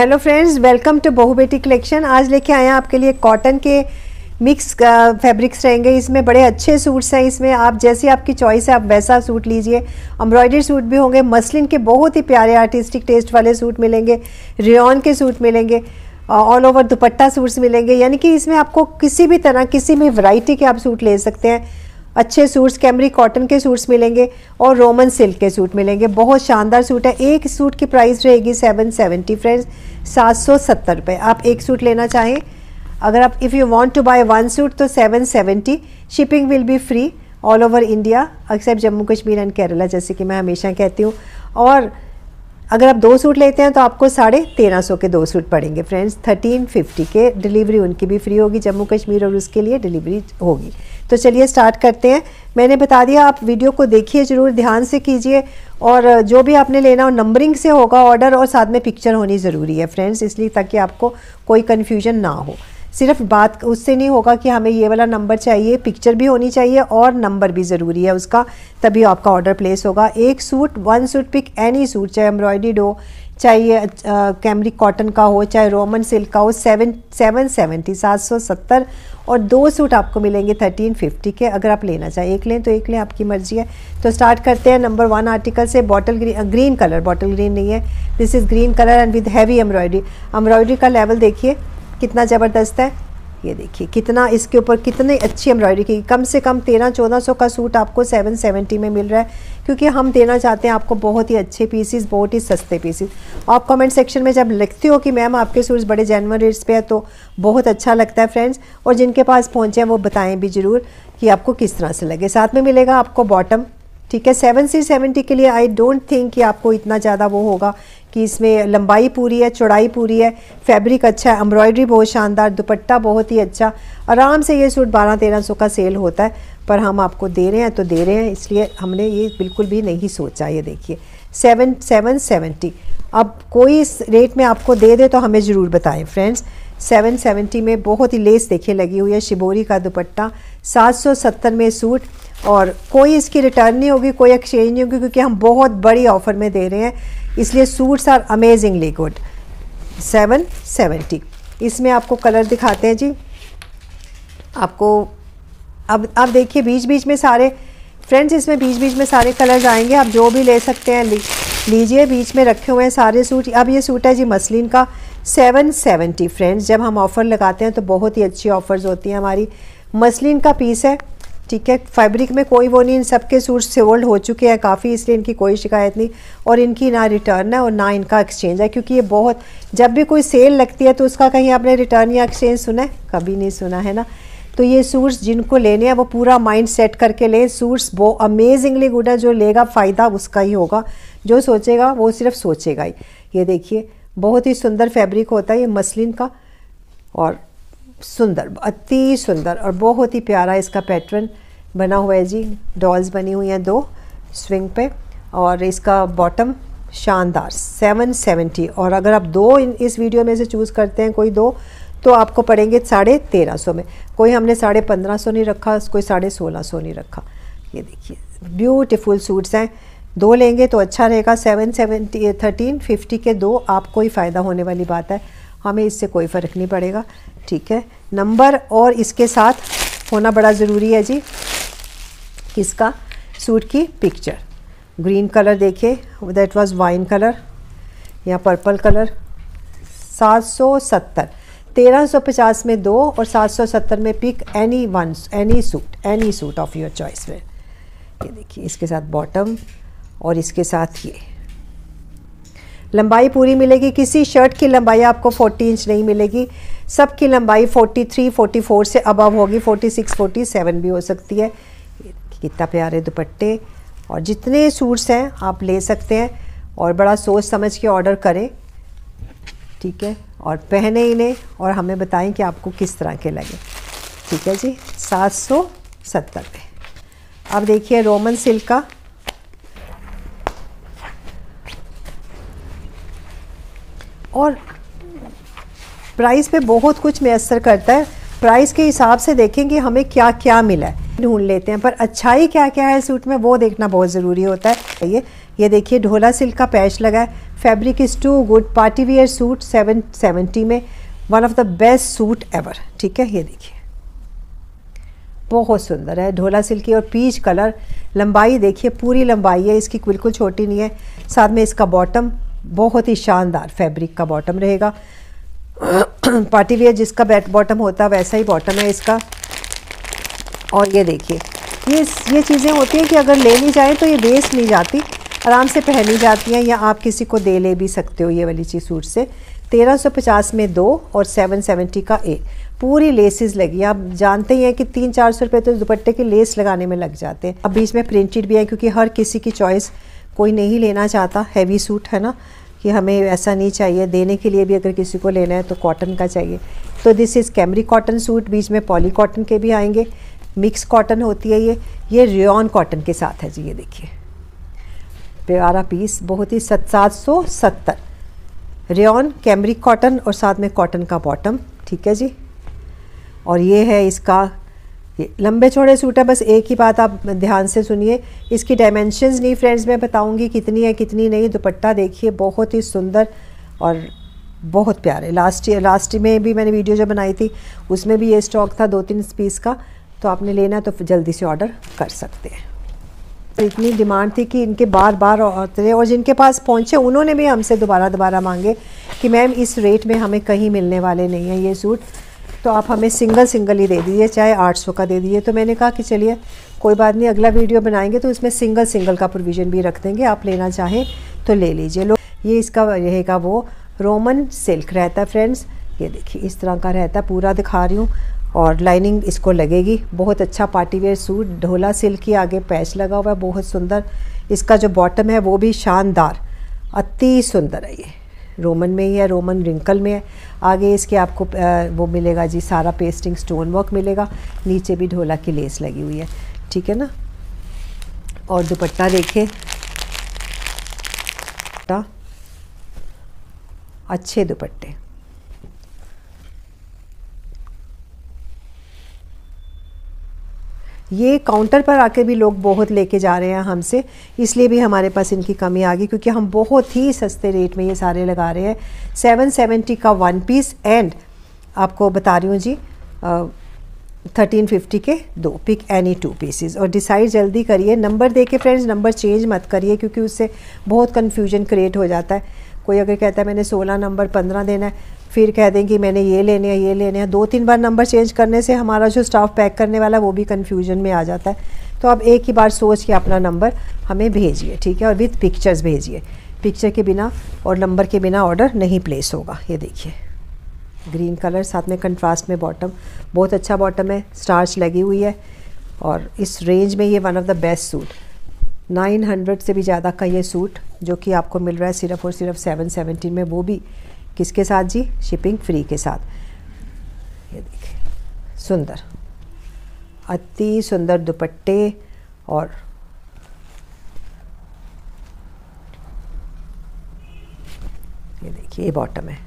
Hello friends, welcome to बहु बेटी collection. आज लेके आए हैं आपके लिए कॉटन के मिक्स फैब्रिक्स रहेंगे। इसमें बड़े अच्छे सूट्स हैं। इसमें आप जैसी आपकी चॉइस है, आप वैसा सूट लीजिए। एम्ब्रॉयडरी सूट भी होंगे। मसलिन के बहुत ही प्यारे आर्टिस्टिक टेस्ट वाले सूट मिलेंगे। रियन के सूट मिलेंगे। ऑल ओवर दुपट्टा सूट्स मिलेंगे। यानी कि इसमें आपको किसी भी तरह, किसी भी वैरायटी के आप सूट ले सकते हैं। अच्छे सूट्स, कैमरी कॉटन के सूट्स मिलेंगे और रोमन सिल्क के सूट मिलेंगे। बहुत शानदार सूट है। एक सूट की प्राइस रहेगी सेवन सेवेंटी, फ्रेंड्स, सात सौ सत्तर रुपये आप एक सूट लेना चाहें, अगर आप if you want to buy one suit तो seven seventy. Shipping will be free all over India except Jammu Kashmir and Kerala जैसे कि मैं हमेशा कहती हूँ। और अगर आप दो सूट लेते हैं तो आपको साढ़े तेरह सौ के दो सूट पड़ेंगे। फ्रेंड्स थर्टीन फिफ्टी के डिलीवरी उनकी भी फ्री होगी, जम्मू कश्मीर और उसके लिए डिलीवरी होगी। तो चलिए स्टार्ट करते हैं। मैंने बता दिया, आप वीडियो को देखिए ज़रूर, ध्यान से कीजिए। और जो भी आपने लेना हो नंबरिंग से होगा ऑर्डर और साथ में पिक्चर होनी ज़रूरी है फ्रेंड्स इसलिए ताकि आपको कोई कन्फ्यूज़न ना हो। सिर्फ़ बात, उससे नहीं होगा कि हमें ये वाला नंबर चाहिए पिक्चर भी होनी चाहिए और नंबर भी ज़रूरी है उसका, तभी आपका ऑर्डर प्लेस होगा। एक suit one suit pick any suit चाहे एम्ब्रॉयडरी हो, चाहे कैमरिक कॉटन का हो, चाहे रोमन सिल्क का हो सेवन सेवन सेवेंटी सात सौ सत्तर और दो सूट आपको मिलेंगे थर्टीन फिफ्टी के, अगर आप लेना चाहें। एक लें तो एक लें, आपकी मर्ज़ी है। तो स्टार्ट करते हैं नंबर वन आर्टिकल से bottle green green colour bottle green नहीं है। This is green colour and with heavy embroidery embroidery का लेवल देखिए। कितना ज़बरदस्त है? ये देखिए, कितना इसके ऊपर कितनी अच्छी एम्ब्रॉयडरी की, कम से कम तेरह चौदह सौ का सूट आपको सेवन सेवेंटी में मिल रहा है, क्योंकि हम देना चाहते हैं आपको बहुत ही अच्छे पीसीस बहुत ही सस्ते पीसीस आप कमेंट सेक्शन में जब लिखते हो कि मैम आपके सूट्स बड़े जेनवन रेट्स पे है तो बहुत अच्छा लगता है फ्रेंड्स और जिनके पास पहुँचे हैं, वो बताएँ भी ज़रूर कि आपको किस तरह से लगे। साथ में मिलेगा आपको बॉटम ठीक है सेवन सी सेवेंटी के लिए आई डोंट थिंक कि आपको इतना ज़्यादा वो होगा कि इसमें लंबाई पूरी है, चौड़ाई पूरी है फैब्रिक अच्छा है एम्ब्रॉयडरी बहुत शानदार, दुपट्टा बहुत ही अच्छा आराम से ये सूट बारह, तेरह सौ का सेल होता है, पर हम आपको दे रहे हैं तो दे रहे हैं, इसलिए हमने ये बिल्कुल भी नहीं सोचा ये देखिए। सेवन सेवन सेवेंटी अब कोई इस रेट में आपको दे दे तो हमें ज़रूर बताएँ फ्रेंड्स सेवन सेवेंटी में बहुत ही लेस देखिए लगी हुई है, शिबोरी का दुपट्टा सात सौ सत्तर में सूट और कोई इसकी रिटर्न नहीं होगी, कोई एक्सचेंज नहीं होगी, क्योंकि हम बहुत बड़ी ऑफ़र में दे रहे हैं। इसलिए suits are amazingly good seven seventy इसमें आपको कलर दिखाते हैं जी। आपको, अब, आप देखिए बीच बीच में सारे फ्रेंड्स इसमें बीच बीच में सारे कलर्स आएँगे। आप जो भी ले सकते हैं लीजिए, बीच में रखे हुए हैं सारे सूट अब ये सूट है जी मसलिन का। सेवन सेवेंटी फ्रेंड्स जब हम ऑफ़र लगाते हैं तो बहुत ही अच्छी ऑफ़र्स होती हैं हमारी। मसलिन का पीस है, ठीक है? फैब्रिक में कोई वो नहीं, इन सबके सूट सोल्ड हो चुके हैं काफ़ी, इसलिए इनकी कोई शिकायत नहीं। और इनकी ना रिटर्न है और ना इनका एक्सचेंज है, क्योंकि ये बहुत, जब भी कोई सेल लगती है तो उसका कहीं आपने रिटर्न या एक्सचेंज सुना है? कभी नहीं सुना, है ना? तो ये सूट्स जिनको लेने हैं, वो पूरा माइंड सेट करके लें। सूट्स वो अमेजिंगली गुड है, जो लेगा फ़ायदा उसका ही होगा। जो सोचेगा, वो सिर्फ़ सोचेगा ही। ये देखिए, बहुत ही सुंदर फैब्रिक होता है ये मसलिन का। और सुंदर, अति सुंदर और बहुत ही प्यारा इसका पैटर्न बना हुआ है जी। डॉल्स बनी हुई हैं दो स्विंग पे और इसका बॉटम शानदार 770 और अगर आप दो इस वीडियो में से चूज़ करते हैं कोई दो तो आपको पड़ेंगे साढ़े तेरह सौ में। कोई हमने साढ़े पंद्रह सौ नहीं रखा, कोई साढ़े सोलह सौ नहीं रखा। ये देखिए ब्यूटीफुल सूट्स हैं। दो लेंगे तो अच्छा रहेगा सेवन सेवेंटी थर्टीन फिफ्टी के दो, आपको ही फ़ायदा होने वाली बात है। हमें इससे कोई फ़र्क नहीं पड़ेगा, ठीक है? नंबर और इसके साथ होना बड़ा ज़रूरी है जी, किसका? सूट की पिक्चर ग्रीन कलर देखिए दैट वाज वाइन कलर या पर्पल कलर सात सौ सत्तर. तेरह सौ पचास में दो और सात सौ सत्तर में pick any one any suit any suit of your choice में. ये देखिए, इसके साथ बॉटम और इसके साथ ये. लंबाई पूरी मिलेगी किसी शर्ट की लंबाई आपको 40 इंच नहीं मिलेगी सबकी लंबाई 43, 44 से अबव होगी 46, 47 भी हो सकती है। कितना प्यारे दुपट्टे और जितने सूट्स हैं आप ले सकते हैं और बड़ा सोच समझ के ऑर्डर करें ठीक है? और पहने इन्हें और हमें बताएँ कि आपको किस तरह के लगे। ठीक है जी? सात सौ सत्तर अब देखिए रोमन सिल्क का। और प्राइस पे बहुत कुछ मैसर करता है। प्राइस के हिसाब से देखेंगे हमें क्या क्या मिला है। ढूंढ लेते हैं, पर अच्छाई क्या क्या है सूट में, वो देखना बहुत ज़रूरी होता है। ये ये देखिए, ढोला सिल्क का पैच लगा है। Fabric is too good party wear suit seven seventy में one of the best suit ever ठीक है, ये देखिए। बहुत सुंदर है ढोला सिल्की और पीच कलर लंबाई देखिए, पूरी लंबाई है, इसकी बिल्कुल छोटी नहीं है। साथ में इसका बॉटम बहुत ही शानदार फैब्रिक का बॉटम रहेगा। पार्टी वेयर जिसका बॉटम होता है, वैसा ही बॉटम है इसका। और ये देखिए, ये ये चीज़ें होती हैं कि अगर लेनी जाए तो ये वेस्ट नहीं जाती, आराम से पहनी जाती हैं या आप किसी को दे ले भी सकते हो ये वाली चीज़ सूट से। 1350 में दो और 770 का एक। पूरी लेसेस लगी आप जानते ही हैं कि तीन चार सौ रुपये तो दुपट्टे के लेस लगाने में लग जाते हैं। अब बीच में प्रिंटेड भी है क्योंकि हर किसी की चॉइस कोई नहीं लेना चाहता हैवी सूट है ना? कि हमें ऐसा नहीं चाहिए, देने के लिए भी अगर किसी को लेना है तो कॉटन का चाहिए। तो this is cambric cotton suit बीच में पॉली कॉटन के भी आएँगे। मिक्स कॉटन होती है ये। ये रेन कॉटन के साथ है जी, ये देखिए। प्यारा पीस बहुत ही सत, सात सौ सत्तर। रेन कैमरिक कॉटन और साथ में कॉटन का बॉटम ठीक है जी? और ये है इसका ये लंबे चौड़े सूट है, बस एक ही बात आप ध्यान से सुनिए। इसकी डायमेंशंस नहीं फ्रेंड्स मैं बताऊँगी कितनी है, कितनी नहीं। दुपट्टा देखिए, बहुत ही सुंदर और बहुत प्यारे। लास्ट लास्ट में भी मैंने वीडियो जो बनाई थी, उसमें भी ये स्टॉक था दो तीन पीस का। तो आपने लेना तो जल्दी से ऑर्डर कर सकते हैं। तो इतनी डिमांड थी कि इनके बार बार रहे। और जिनके पास पहुँचे, उन्होंने भी हमसे दोबारा दोबारा मांगे कि मैम, इस रेट में हमें कहीं मिलने वाले नहीं हैं ये सूट तो आप हमें सिंगल सिंगल ही दे दीजिए, चाहे 800 का दे दीजिए। तो मैंने कहा कि चलिए, कोई बात नहीं, अगला वीडियो बनाएँगे तो इसमें सिंगल सिंगल का प्रोविज़न भी रख देंगे। आप लेना चाहें तो ले लीजिए। लो, ये इसका रहेगा वो रोमन सिल्क रहता है फ्रेंड्स ये देखिए, इस तरह का रहता है, पूरा दिखा रही हूँ। और लाइनिंग इसको लगेगी। बहुत अच्छा पार्टी वेयर सूट ढोला सिल्क की आगे पैच लगा हुआ है, बहुत सुंदर। इसका जो बॉटम है, वो भी शानदार, अति सुंदर है ये। रोमन में ही है, रोमन रिंकल में है। आगे इसके आपको वो मिलेगा जी, सारा पेस्टिंग स्टोन वर्क मिलेगा। नीचे भी ढोला की लेस लगी हुई है। ठीक है ना? और दुपट्टा देखें। अच्छे दुपट्टे। ये काउंटर पर आके भी लोग बहुत लेके जा रहे हैं हमसे, इसलिए भी हमारे पास इनकी कमी आ गई, क्योंकि हम बहुत ही सस्ते रेट में ये सारे लगा रहे हैं। सेवन सेवेंटी का वन पीस एंड आपको बता रही हूँ जी थर्टीन फिफ्टी के दो पिक एनी टू पीसीज और डिसाइड जल्दी करिए नंबर दे के फ्रेंड्स नंबर चेंज मत करिए, क्योंकि उससे बहुत कन्फ्यूज़न क्रिएट हो जाता है। कोई अगर कहता है, मैंने सोलह नंबर पंद्रह देना है फिर कह दें कि मैंने ये लेने हैं, ये लेने हैं। दो तीन बार नंबर चेंज करने से हमारा जो स्टाफ पैक करने वाला वो भी कन्फ्यूज़न में आ जाता है। तो आप एक ही बार सोच के अपना नंबर हमें भेजिए, ठीक है? और विथ पिक्चर्स भेजिए। पिक्चर के बिना और नंबर के बिना ऑर्डर नहीं प्लेस होगा। ये देखिए। ग्रीन कलर साथ में कंट्रास्ट में बॉटम बहुत अच्छा बॉटम है। स्टार्च लगी हुई है। और इस रेंज में ये one of the best suit 900 से भी ज़्यादा का ये सूट जो कि आपको मिल रहा है सिर्फ़ और सिर्फ़ 717 में, वो भी किसके साथ जी? शिपिंग फ्री के साथ। ये देखिए सुंदर। अति सुंदर दुपट्टे और ये देखिए, ये बॉटम है।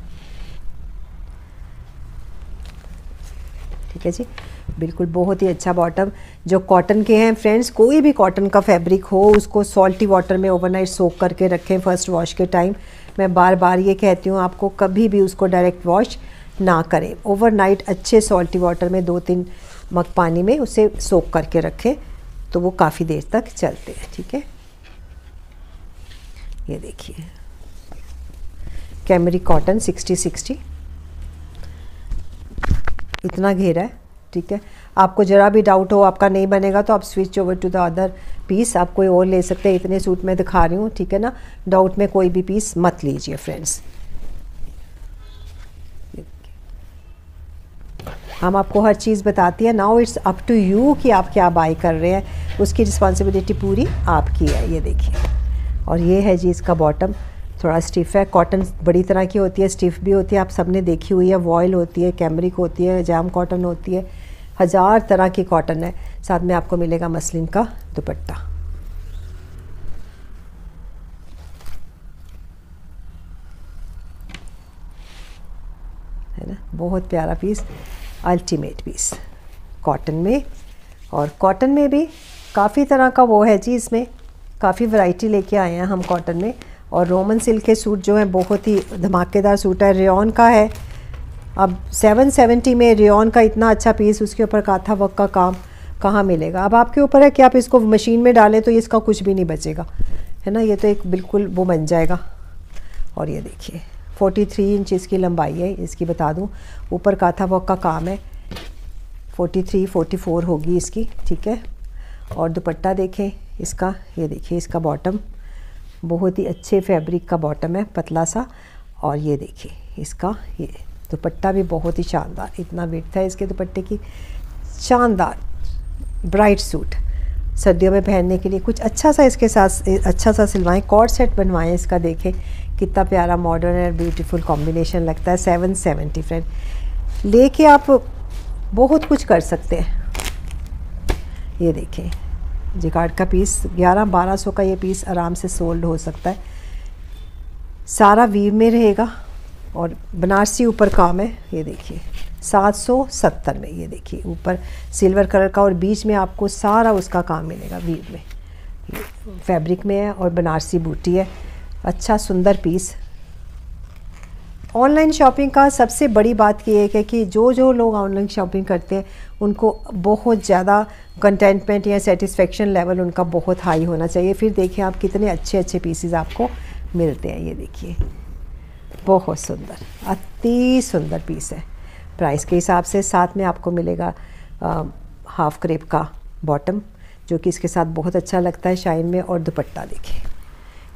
ठीक है जी? बिल्कुल बहुत ही अच्छा बॉटम जो कॉटन के हैं फ्रेंड्स कोई भी कॉटन का फैब्रिक हो, उसको सॉल्टी वाटर में ओवरनाइट सोक करके रखें फ़र्स्ट वॉश के टाइम मैं बार बार ये कहती हूँ, आपको कभी भी उसको डायरेक्ट वॉश ना करें। ओवरनाइट अच्छे सॉल्टी वाटर में दो तीन मग पानी में उसे सोक करके रखें तो वो काफ़ी देर तक चलते हैं, ठीक है? ये देखिए। कैमरी कॉटन सिक्सटी सिक्सटी इतना घेरा है, ठीक है? आपको ज़रा भी डाउट हो, आपका नहीं बनेगा तो आप switch over to the other piece आप कोई और ले सकते हैं, इतने सूट में दिखा रही हूँ, ठीक है ना? डाउट में कोई भी पीस मत लीजिए फ्रेंड्स हम आपको हर चीज़ बताती है। Now it's up to you कि आप क्या बाई कर रहे हैं। उसकी रिस्पॉन्सिबिलिटी पूरी आपकी है, ये देखिए। और ये है जी इसका बॉटम थोड़ा स्टिफ है। कॉटन बड़ी तरह की होती है स्टिफ भी होती है। आप सबने देखी हुई है वॉयल होती है कैमरिक होती है जैम कॉटन होती है। हज़ार तरह की कॉटन है। साथ में आपको मिलेगा मसलिन का दुपट्टा। है ना? बहुत प्यारा पीस अल्टीमेट पीस कॉटन में। और कॉटन में भी काफ़ी तरह का वो है जी इसमें। काफ़ी वैरायटी लेके आए हैं हम कॉटन में। और रोमन सिल्क के सूट जो हैं, बहुत ही धमाकेदार सूट है। रेन का है। अब 770 में रेन का इतना अच्छा पीस उसके ऊपर काथा वर्क का काम। कहाँ मिलेगा? अब आपके ऊपर है कि आप इसको मशीन में डालें तो इसका कुछ भी नहीं बचेगा। है ना? ये तो एक बिल्कुल वो बन जाएगा। और ये देखिए 43 इंच इसकी लंबाई है, इसकी बता दूँ। ऊपर काथा वर्क का काम है। 43 44 होगी इसकी, ठीक है? और दुपट्टा देखें, इसका, ये देखिए, इसका बॉटम बहुत ही अच्छे फैब्रिक का बॉटम है, पतला सा। और ये देखिए, इसका, ये दुपट्टा भी बहुत ही शानदार। इतना वेट था इसके दुपट्टे की। शानदार। Bright suit. सर्दियों में पहनने के लिए कुछ अच्छा सा इसके साथ अच्छा सा सिलवाएँ कॉर्ड सेट बनवाएँ, इसका देखें कितना प्यारा मॉडर्न और ब्यूटीफुल कॉम्बिनेशन लगता है सेवन सेवेंटी फ्रेंड लेके आप बहुत कुछ कर सकते हैं। ये देखें जिकार्ड का पीस ग्यारह बारह सौ का ये पीस आराम से सोल्ड हो सकता है। सारा वीव में रहेगा और बनारसी ऊपर काम है, ये देखिए। सात सौ सत्तर में, ये देखिए, ऊपर सिल्वर कलर का और बीच में आपको सारा उसका काम मिलेगा वीव में। फैब्रिक में है और बनारसी बूटी है। अच्छा सुंदर पीस। ऑनलाइन शॉपिंग का सबसे बड़ी बात ये है कि जो जो लोग ऑनलाइन शॉपिंग करते हैं, उनको बहुत ज़्यादा कंटेंटमेंट या सेटिस्फेक्शन लेवल उनका बहुत हाई होना चाहिए। फिर देखिए आप कितने अच्छे अच्छे पीसीज आपको मिलते हैं, ये देखिए। बहुत सुंदर, अति सुंदर पीस है। प्राइस के हिसाब से साथ में आपको मिलेगा हाफ़ क्रेप का बॉटम, जो कि इसके साथ बहुत अच्छा लगता है शाइन में और दुपट्टा देखिए।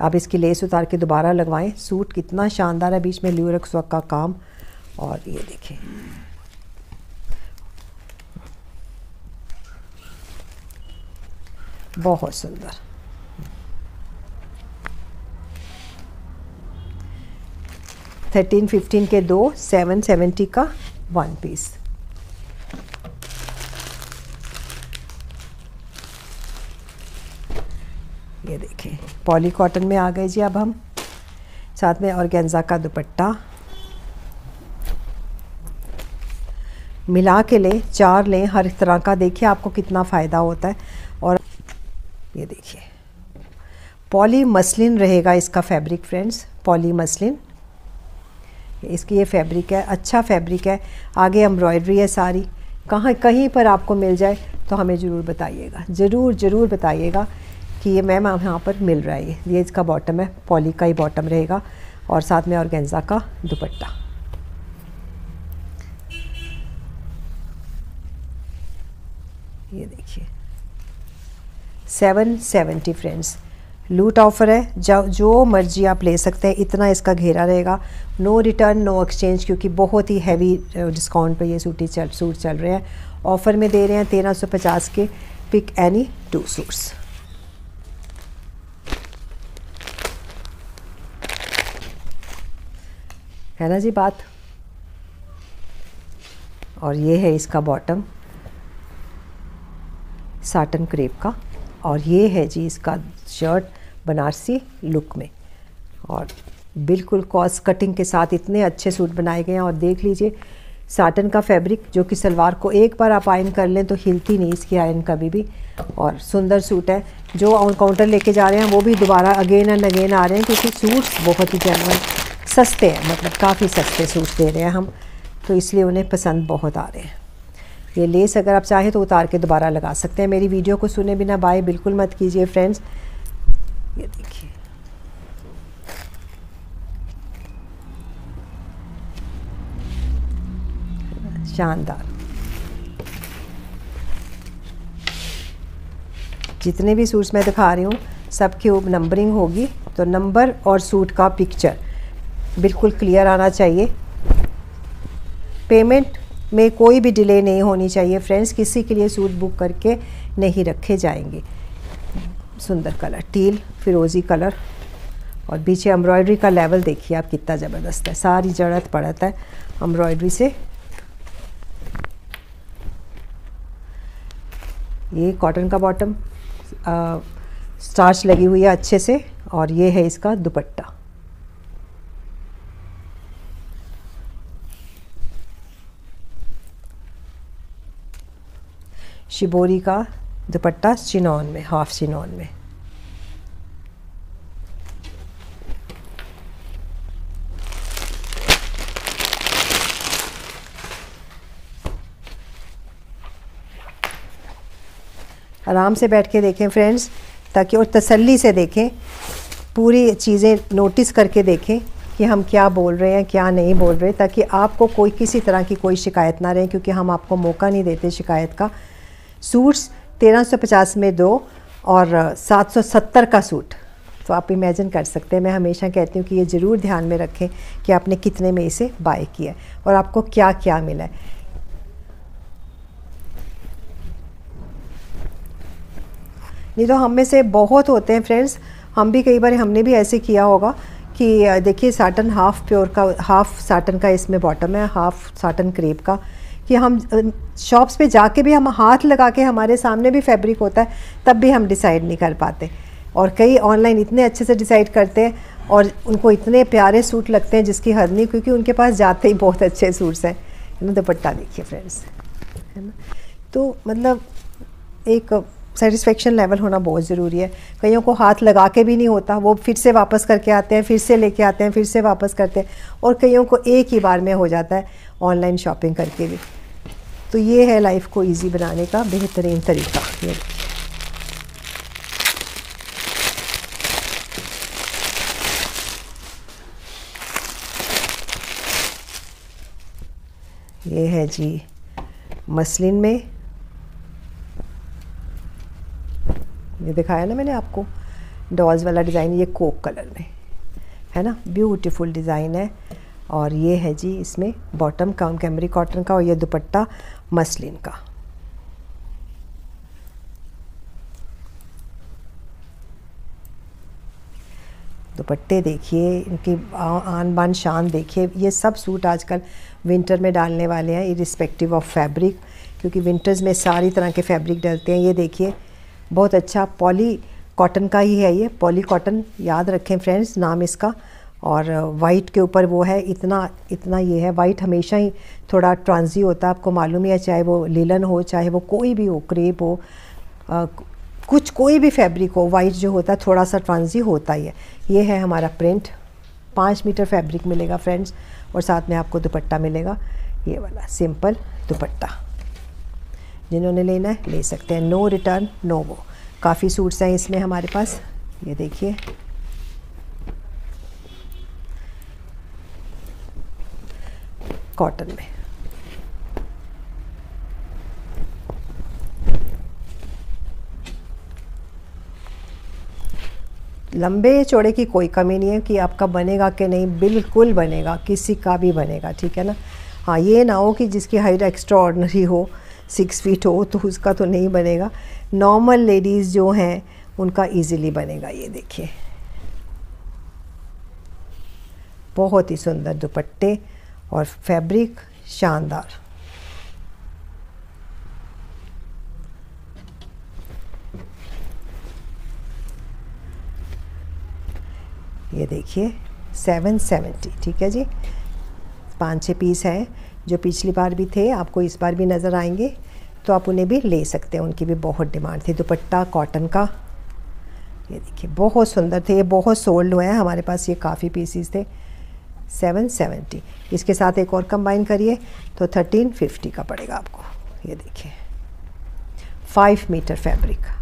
आप इसकी लेस उतार के दोबारा लगवाएँ। सूट कितना शानदार है बीच में ल्यूरक्स वर्क का काम। और ये देखें बहुत सुंदर। थर्टीन फिफ्टीन के दो, सेवन सेवेंटी का। वन पीस ये देखें। पॉली कॉटन में आ गए जी अब हम। साथ में ऑर्गेन्जा का दुपट्टा। मिला के लें, चार लें, हर तरह का देखिए आपको कितना फ़ायदा होता है। और ये देखिए। पॉली मसलिन रहेगा इसका फैब्रिक, फ्रेंड्स। Poly muslin. इसकी ये फैब्रिक है अच्छा फैब्रिक है, आगे एम्ब्रॉयडरी है सारी। कहाँ, कहीं पर आपको मिल जाए तो हमें ज़रूर बताइएगा। ज़रूर ज़रूर बताइएगा कि ये मैम यहाँ पर मिल रहा है ये। इसका बॉटम है, पॉली का ही बॉटम रहेगा और साथ में ऑर्गेन्जा का दुपट्टा। ये देखिए। Seven seventy friends. लूट ऑफ़र है। जब जो मर्ज़ी आप ले सकते हैं, इतना इसका घेरा रहेगा। नो रिटर्न नो एक्सचेंज क्योंकि बहुत ही हैवी डिस्काउंट पे ये सूटी चल, सूट चल रहे हैं। ऑफ़र में दे रहे हैं तेरह सौ पचास के पिक एनी टू सूट्स है ना जी बात? और ये है इसका बॉटम साटन क्रेप का। और ये है जी इसका शर्ट बनारसी लुक में। और बिल्कुल कॉस कटिंग के साथ इतने अच्छे सूट बनाए गए हैं और देख लीजिए साटन का फैब्रिक जो कि सलवार को एक बार आप आयन कर लें तो हिलती नहीं इसकी आयन कभी भी। और सुंदर सूट है, जो ऑन काउंटर लेके जा रहे हैं, वो भी दोबारा अगेन एंड अगेन आ रहे हैं क्योंकि सूट्स बहुत ही जनवन सस्ते हैं मतलब काफ़ी सस्ते सूट दे रहे हैं हम तो इसलिए उन्हें पसंद बहुत आ रहे हैं। ये लेस अगर आप चाहें तो उतार के दोबारा लगा सकते हैं। मेरी वीडियो को सुने बिना बाय, बिल्कुल मत कीजिए फ्रेंड्स। ये देखिए। शानदार। जितने भी सूट्स मैं दिखा रही हूँ, सबकी नंबरिंग होगी। तो नंबर और सूट का पिक्चर। बिल्कुल क्लियर आना चाहिए। पेमेंट में कोई भी डिले नहीं होनी चाहिए। फ्रेंड्स किसी के लिए सूट बुक करके नहीं रखे जाएँगे। सुंदर कलर टील फिरोज़ी कलर और पीछे एम्ब्रॉयडरी का लेवल देखिए आप, कितना ज़बरदस्त है। सारी जड़त पड़त है एम्ब्रॉयडरी से। ये कॉटन का बॉटम स्टार्च लगी हुई है अच्छे से। और ये है इसका दुपट्टा। शिबोरी का दुपट्टा चिनौन में, हाफ़ चिनौन में। आराम से बैठ के देखें फ्रेंड्स, ताकि और तसल्ली से देखें, पूरी चीज़ें नोटिस करके देखें कि हम क्या बोल रहे हैं, क्या नहीं बोल रहे, ताकि आपको कोई किसी तरह की कोई शिकायत ना रहे, क्योंकि हम आपको मौका नहीं देते शिकायत का। सूट्स 1350 में दो और 770 का सूट। तो आप इमेजिन कर सकते हैं। मैं हमेशा कहती हूँ कि ये ज़रूर ध्यान में रखें कि आपने कितने में इसे बाय किया है और आपको क्या क्या मिला है। नहीं तो हम में से बहुत होते हैं फ्रेंड्स हम भी कई बार, हमने भी ऐसे किया होगा कि देखिए साटन हाफ़ प्योर का हाफ़ साटन का इसमें बॉटम है हाफ़ साटन क्रेप का। कि हम शॉप्स पे जाके भी हम हाथ लगा के हमारे सामने भी फैब्रिक होता है, तब भी हम डिसाइड नहीं कर पाते। और कई ऑनलाइन इतने अच्छे से डिसाइड करते हैं और उनको इतने प्यारे सूट लगते हैं जिसकी हद नहीं, क्योंकि उनके पास जाते ही बहुत अच्छे सूट्स हैं। है ना, दुपट्टा देखिए फ्रेंड्स है ना? तो मतलब एक सेटिस्फेक्शन लेवल होना बहुत ज़रूरी है। कईयों को हाथ लगा के भी नहीं होता, वो फिर से वापस करके आते हैं, फिर से लेके आते हैं, फिर से वापस करते हैं। और कईयों को एक ही बार में हो जाता है ऑनलाइन शॉपिंग करके भी। तो ये है लाइफ को इजी बनाने का बेहतरीन तरीका। ये ये है जी, मसलिन में। ये दिखाया ना मैंने आपको डॉल्स वाला डिज़ाइन ये कोक कलर में। है ना? ब्यूटीफुल डिज़ाइन है। और ये है जी इसमें बॉटम कम कैमरी कॉटन का और ये दुपट्टा मसलिन का। दुपट्टे देखिए, इनकी आन बान शान देखिए, ये सब सूट आजकल विंटर में डालने वाले हैं इरिस्पेक्टिव ऑफ़ फैब्रिक क्योंकि विंटर्स में सारी तरह के फैब्रिक डलते हैं। ये देखिए, बहुत अच्छा पॉली कॉटन का ही है ये। पॉली कॉटन याद रखें फ्रेंड्स नाम इसका और वाइट के ऊपर वो है इतना इतना ये है वाइट हमेशा ही थोड़ा ट्रांजी होता है आपको मालूम ही है चाहे वो लीलन हो चाहे वो कोई भी हो क्रेप हो आ, कुछ कोई भी फैब्रिक हो वाइट जो होता है थोड़ा सा ट्रांजी होता ही है। ये है हमारा प्रिंट पाँच मीटर फैब्रिक मिलेगा फ्रेंड्स और साथ में आपको दुपट्टा मिलेगा। ये वाला सिंपल दुपट्टा। जिन्होंने लेना है ले सकते हैं। नो रिटर्न नो वो। काफ़ी सूट्स हैं इसमें हमारे पास। ये देखिए। कॉटन में। लंबे चौड़े की कोई कमी नहीं है कि आपका बनेगा कि नहीं, बिल्कुल बनेगा, किसी का भी बनेगा, ठीक है ना? हाँ ये ना हो कि जिसकी हाइट एक्स्ट्रा ऑर्डनरी हो सिक्स फीट हो तो उसका तो नहीं बनेगा। नॉर्मल लेडीज़ जो हैं, उनका इजीली बनेगा, ये देखिए। बहुत ही सुंदर दुपट्टे और फैब्रिक शानदार। ये देखिए सेवन सेवेंटी ठीक है जी? पाँच छः पीस हैं जो पिछली बार भी थे, आपको इस बार भी नज़र आएँगे तो आप उन्हें भी ले सकते हैं, उनकी भी बहुत डिमांड थी। दुपट्टा, कॉटन का। ये देखिए, बहुत सुंदर थे, ये बहुत सोल्ड हुए हैं, हमारे पास ये काफ़ी पीसीस थे। Seven seventy. इसके साथ एक और कंबाइन करिए तो थर्टीन फिफ्टी का पड़ेगा आपको। ये देखिए। फाइव मीटर फैब्रिक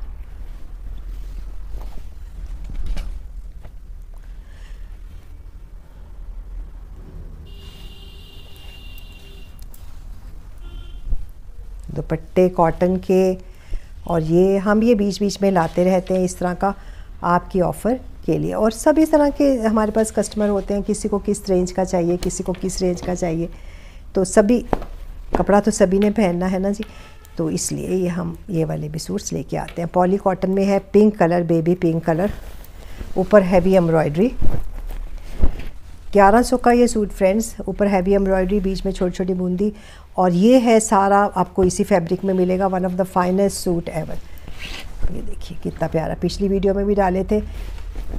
दुपट्टे कॉटन के, और ये हम ये बीच बीच में लाते रहते हैं इस तरह का आपकी ऑफ़र के लिए। और सभी तरह के हमारे पास कस्टमर होते हैं, किसी को किस रेंज का चाहिए, किसी को किस रेंज का चाहिए। तो सभी, कपड़ा तो सभी ने पहनना है ना जी? तो इसलिए ये हम ये वाले भी सूट्स लेके आते हैं। पॉली कॉटन में है pink colour baby pink colour ऊपर हैवी एम्ब्रॉयडरी 1100 का ये सूट फ्रेंड्स ऊपर हैवी एम्ब्रॉयडरी बीच में छोटी छोटी बूंदी। और ये है सारा आपको इसी फैब्रिक में मिलेगा one of the finest suit ever ये देखिए कितना प्यारा। पिछली वीडियो में भी डाले थे।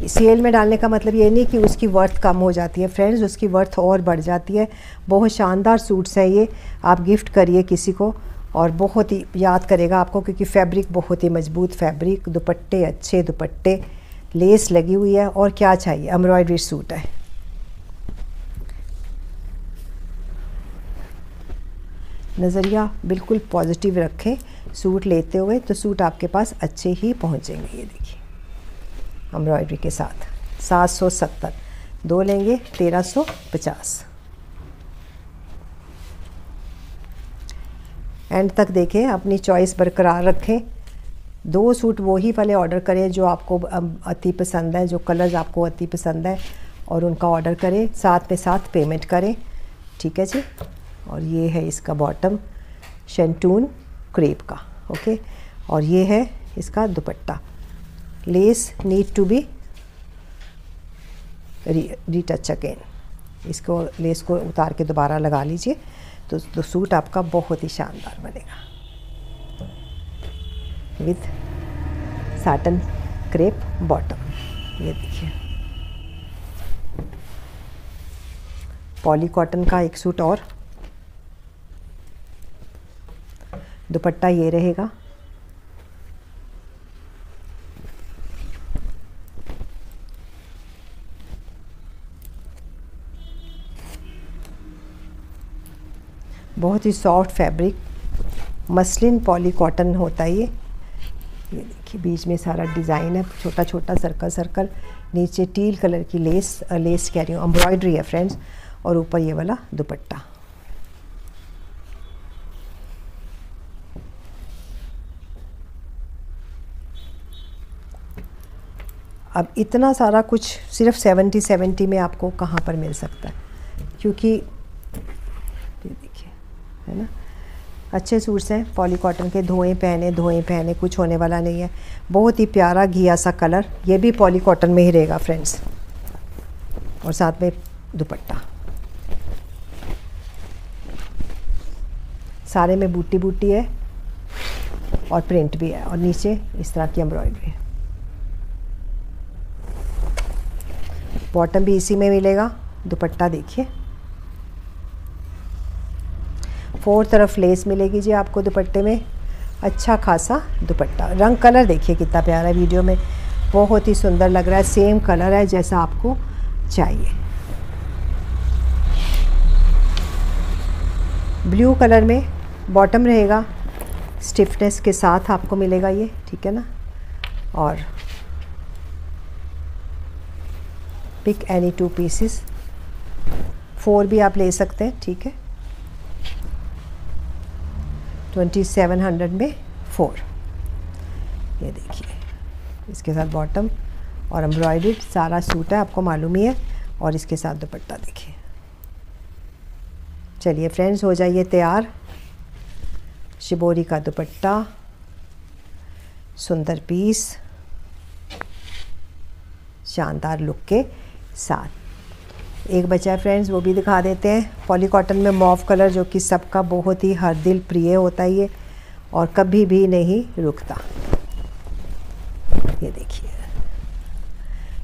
सेल में डालने का मतलब ये नहीं कि उसकी वर्थ कम हो जाती है। फ्रेंड्स उसकी वर्थ और बढ़ जाती है। बहुत शानदार सूट्स हैं ये। आप गिफ्ट करिए किसी को और बहुत ही याद करेगा आपको क्योंकि फैब्रिक बहुत ही मज़बूत फैब्रिक दुपट्टे, अच्छे दुपट्टे लेस लगी हुई है और क्या चाहिए? एम्ब्रॉयडरी सूट है। नज़रिया बिल्कुल पॉजिटिव रखें। सूट लेते हुए तो सूट आपके पास अच्छे ही पहुँचेंगे, ये देखिए। एम्ब्रॉयडरी के साथ। सात सौ सत्तर। दो लेंगे, तेरह सौ पचास। एंड तक देखें, अपनी चॉइस बरकरार रखें। दो सूट वही वाले ऑर्डर करें जो आपको अति पसंद है, जो कलर्स आपको अति पसंद है, और उनका ऑर्डर करें। साथ में साथ पेमेंट करें। ठीक है जी? और ये है इसका बॉटम शेंटून क्रेप का। ओके और ये है इसका dupatta. Lace need to be retouch again इसको लेस को उतार के दोबारा लगा लीजिए तो, तो सूट आपका बहुत ही शानदार बनेगा। विथ साटन क्रेप बॉटम ये देखिए। पॉली कॉटन का एक सूट और। दुपट्टा ये रहेगा। ही soft fabric, muslin poly cotton होता है ये। ये देखिए, बीच में सारा डिज़ाइन है छोटा छोटा सर्कल सर्कल नीचे टील कलर की लेस लेस कह रही हूँ, एम्ब्रॉयडरी है फ्रेंड्स, और ऊपर ये वाला दुपट्टा। अब इतना सारा कुछ सिर्फ़ सेवेंटी सेवेंटी में आपको कहाँ पर मिल सकता है? क्योंकि है ना? अच्छे सूट्स हैं पॉली कॉटन के धोए पहने धोए पहने, कुछ होने वाला नहीं है। बहुत ही प्यारा घिया सा कलर ये भी पॉली कॉटन में ही रहेगा फ्रेंड्स और साथ में दुपट्टा। सारे में बूटी बूटी है और प्रिंट भी है और नीचे इस तरह की एम्ब्रॉयडरी है। बॉटम भी इसी में मिलेगा। दुपट्टा देखिए। फोर तरफ़ लेस मिलेगी जी आपको दुपट्टे में। अच्छा खासा दुपट्टा। रंग कलर देखिए कितना प्यारा वीडियो में। बहुत ही सुंदर लग रहा है। सेम कलर है जैसा आपको चाहिए। ब्लू कलर में बॉटम रहेगा। स्टिफनेस के साथ आपको मिलेगा ये, ठीक है ना? और pick any two pieces four भी आप ले सकते हैं, ठीक है? ट्वेंटी सेवन हंड्रेड में फोर ये देखिए, इसके साथ बॉटम और एम्ब्रॉयड सारा सूट है, आपको मालूम ही है। और इसके साथ दुपट्टा देखिए। चलिए फ्रेंड्स हो जाइए तैयार। शिबोरी का दुपट्टा, सुंदर पीस शानदार लुक के साथ। एक बचा है फ्रेंड्स वो भी दिखा देते हैं। पॉली कॉटन में मॉव कलर जो कि सबका बहुत ही हर दिल प्रिय होता है ये, और कभी भी नहीं रुकता। ये देखिए।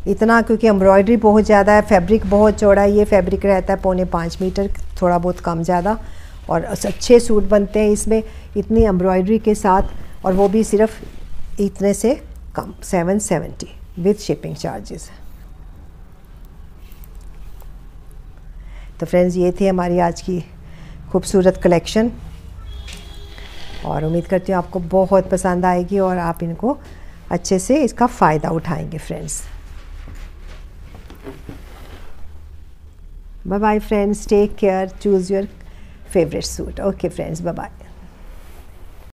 इतना क्योंकि एम्ब्रॉयडरी बहुत ज़्यादा है फैब्रिक बहुत चौड़ा है, ये फैब्रिक रहता है पौने पाँच मीटर, थोड़ा बहुत कम ज़्यादा। और अच्छे सूट बनते हैं इसमें, इतनी एम्ब्रॉयडरी के साथ, और वो भी सिर्फ़ इतने से कम seven seventy with shipping charges तो फ्रेंड्स ये थी हमारी आज की खूबसूरत कलेक्शन और उम्मीद करती हूँ आपको बहुत पसंद आएगी और आप इनको अच्छे से इसका फ़ायदा उठाएँगे friends bye bye friends take care choose your favourite suit okay friends bye bye